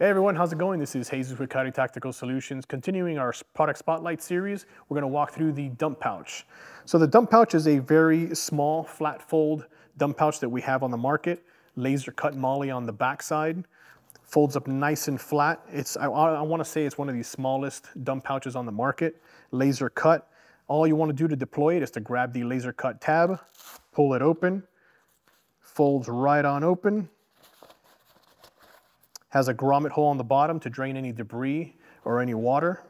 Hey everyone, how's it going? This is Jesus with Coyote Tactical Solutions. Continuing our product spotlight series, we're gonna walk through the dump pouch. So the dump pouch is a very small flat fold dump pouch that we have on the market. Laser cut MOLLE on the backside. Folds up nice and flat. It's I, I wanna say it's one of the smallest dump pouches on the market. Laser cut. All you wanna do to deploy it is to grab the laser cut tab, pull it open, folds right on open, has a grommet hole on the bottom to drain any debris or any water.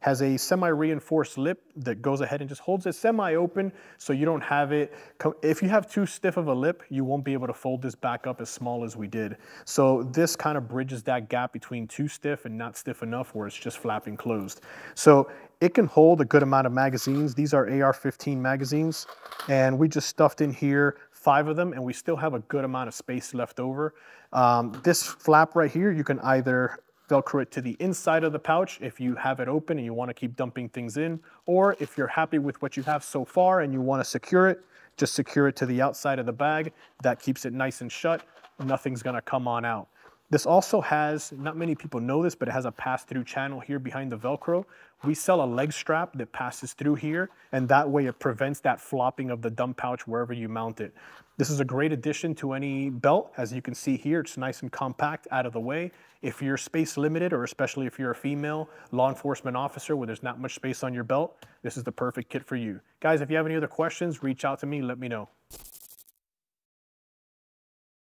Has a semi-reinforced lip that goes ahead and just holds it semi-open so you don't have it. If you have too stiff of a lip, you won't be able to fold this back up as small as we did. So this kind of bridges that gap between too stiff and not stiff enough where it's just flapping closed. So it can hold a good amount of magazines. These are AR-15 magazines and we just stuffed in here five of them and we still have a good amount of space left over. Um, this flap right here, you can either Velcro it to the inside of the pouch if you have it open and you wanna keep dumping things in, or if you're happy with what you have so far and you wanna secure it, just secure it to the outside of the bag. That keeps it nice and shut. Nothing's gonna come on out. This also has, not many people know this, but it has a pass-through channel here behind the Velcro. We sell a leg strap that passes through here, and that way it prevents that flopping of the dump pouch wherever you mount it. This is a great addition to any belt. As you can see here, it's nice and compact out of the way. If you're space limited, or especially if you're a female law enforcement officer where there's not much space on your belt, this is the perfect kit for you. Guys, if you have any other questions, reach out to me, let me know.